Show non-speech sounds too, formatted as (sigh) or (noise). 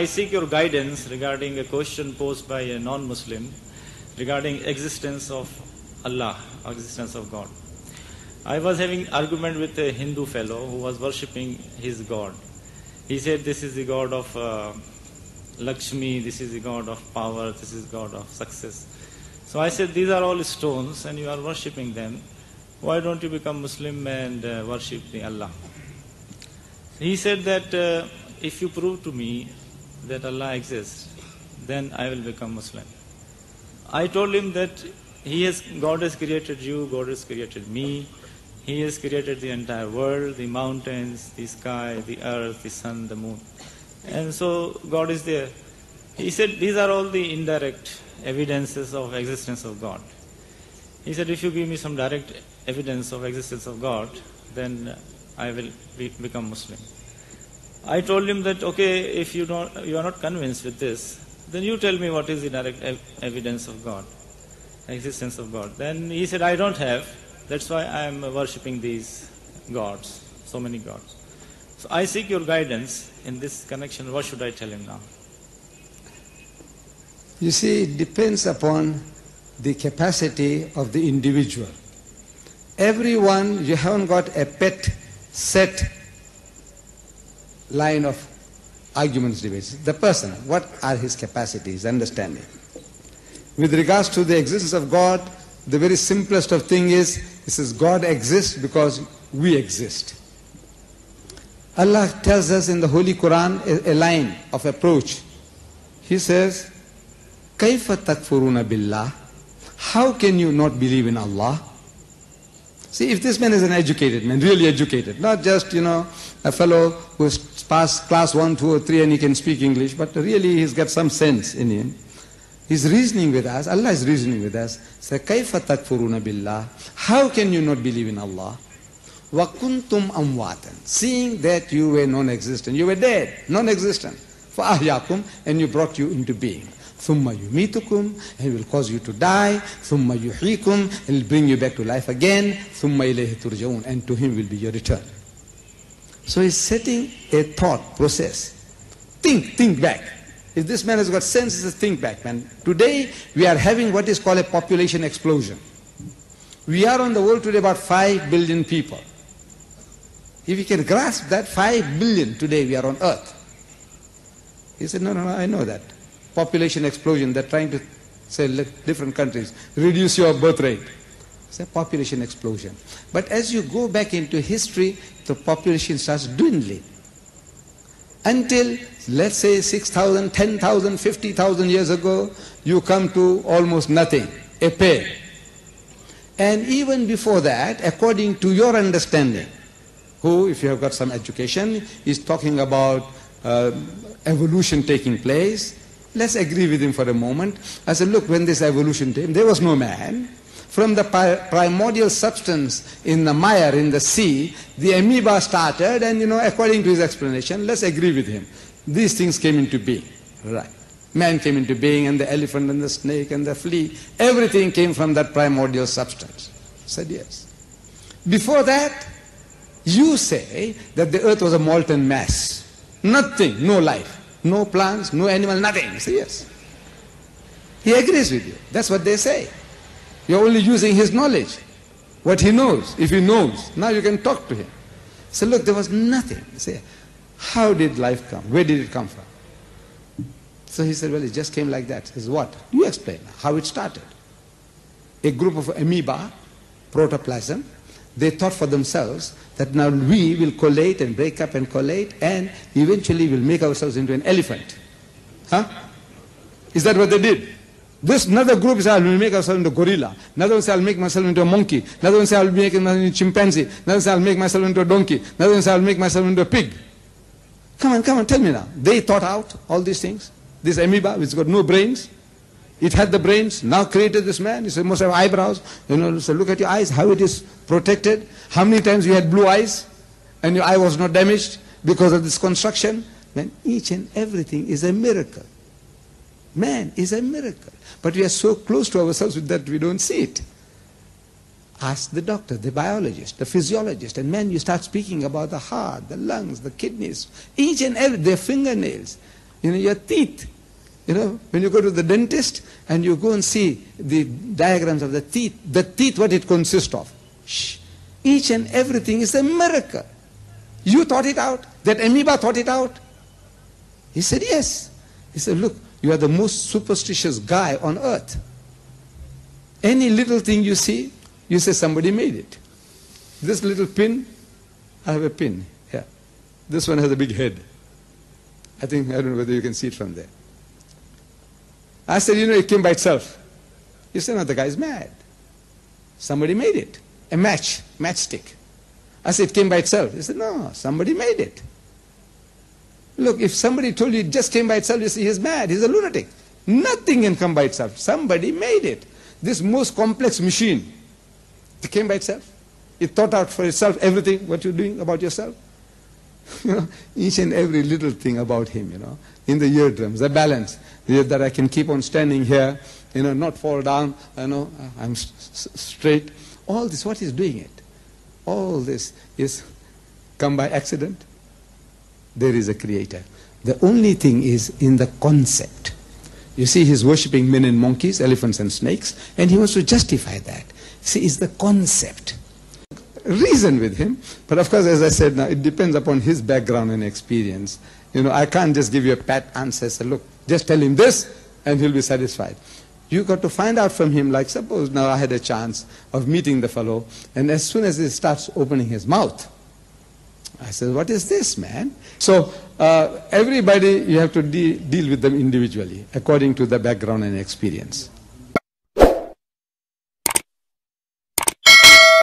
I seek your guidance regarding a question posed by a non-Muslim regarding existence of Allah, existence of God. I was having argument with a Hindu fellow who was worshipping his God. He said this is the God of uh, Lakshmi, this is the God of power, this is God of success. So I said these are all stones and you are worshipping them. Why don't you become Muslim and uh, worship the Allah? He said that uh, if you prove to me that Allah exists, then I will become Muslim. I told him that he has, God has created you, God has created me, He has created the entire world, the mountains, the sky, the earth, the sun, the moon. And so God is there. He said these are all the indirect evidences of existence of God. He said if you give me some direct evidence of existence of God, then I will be, become Muslim. I told him that okay, if you don't, you are not convinced with this, then you tell me what is the direct ev- evidence of God, existence of God. Then he said, I don't have. That's why I am worshipping these gods, so many gods. So I seek your guidance in this connection. What should I tell him now? You see, it depends upon the capacity of the individual. Everyone, you haven't got a pet set line of arguments, debates. The person, what are his capacities, understanding? With regards to the existence of God, the very simplest of thing is, he says God exists because we exist. Allah tells us in the Holy Quran a, a line of approach. He says, كيف تكفرون بالله How can you not believe in Allah? See, if this man is an educated man, really educated, not just, you know, a fellow who's passed class 1, 2 or 3 and he can speak English, but really he's got some sense in him. He's reasoning with us, Allah is reasoning with us. Say, كيف تكفرون بالله How can you not believe in Allah? وَكُنْتُمْ أَمْوَاتًا Seeing that you were non-existent, you were dead, non-existent. فَأَحْيَاكُمْ And you brought you into being. ثُمَّ يُمِيتُكُمْ And He will cause you to die. ثُمَّ يُحْيِيكُمْ And He will bring you back to life again. ثُمَّ إِلَيْهِ تُرْجَعُونَ And to Him will be your return. So he's setting a thought process. Think, think back. If this man has got sense, he says, think back, man. Today, we are having what is called a population explosion. We are on the world today about 5 billion people. If you can grasp that 5 billion today we are on earth. He said, no, no, no, I know that. Population explosion, they're trying to say different countries, reduce your birth rate. It's a population explosion. But as you go back into history, the population starts dwindling. Until, let's say, 6,000, 10,000, 50,000 years ago, you come to almost nothing, a pair. And even before that, according to your understanding, who, if you have got some education, is talking about uh, evolution taking place. Let's agree with him for a moment. I said, look, when this evolution came, there was no man. From the primordial substance in the mire, in the sea, the amoeba started, and you know, according to his explanation, let's agree with him. These things came into being. Right. Man came into being, and the elephant, and the snake, and the flea, everything came from that primordial substance. I said, yes. Before that, you say that the earth was a molten mass. Nothing, no life, no plants, no animal, nothing. Say yes. He agrees with you. That's what they say. You're only using his knowledge, what he knows. If he knows, now you can talk to him. Say, look, there was nothing. Say, how did life come? Where did it come from? So he said, well, it just came like that. He says, what? You explain how it started. A group of amoeba, protoplasm, they thought for themselves that now we will collate and break up and collate and eventually we'll make ourselves into an elephant. Huh? Is that what they did? This another group said, I will make myself into a gorilla. Another one said, I'll make myself into a monkey. Another one said, I'll make myself into a chimpanzee. Another one said, I'll make myself into a donkey. Another one said, I'll make myself into a pig. Come on, come on, tell me now. They thought out all these things. This amoeba, which got no brains, it had the brains, now created this man. He said, must have eyebrows. You know, so look at your eyes, how it is protected. How many times you had blue eyes and your eye was not damaged because of this construction. Then each and everything is a miracle. Man is a miracle. But we are so close to ourselves with that we don't see it. Ask the doctor, the biologist, the physiologist, and man, you start speaking about the heart, the lungs, the kidneys, each and every, their fingernails. You know, your teeth. You know, when you go to the dentist and you go and see the diagrams of the teeth, the teeth, what it consists of. Shh. Each and everything is a miracle. You thought it out? That amoeba thought it out? He said, yes. He said, look, you are the most superstitious guy on earth. Any little thing you see, you say somebody made it. This little pin, I have a pin. Yeah. This one has a big head. I think, I don't know whether you can see it from there. I said, you know, it came by itself. He said, no, the guy's mad. Somebody made it. A match, matchstick. I said, it came by itself. He said, no, somebody made it. Look, if somebody told you it just came by itself, you say, he's mad, he's a lunatic. Nothing can come by itself. Somebody made it. This most complex machine, it came by itself. It thought out for itself everything, what you're doing about yourself. (laughs) You know, each and every little thing about him, you know, in the eardrums, the balance, that I can keep on standing here, you know, not fall down, you know, uh, I'm straight. All this, what is doing it? All this is come by accident. There is a creator. The only thing is in the concept. You see, he's worshipping men and monkeys, elephants and snakes, and he wants to justify that. See, it's the concept. Reason with him, but of course, as I said, now it depends upon his background and experience. You know, I can't just give you a pat answer. Say, look, just tell him this, and he'll be satisfied. You got to find out from him, like suppose now I had a chance of meeting the fellow, and as soon as he starts opening his mouth, I said, what is this, man? So uh, everybody, you have to de deal with them individually, according to the background and experience.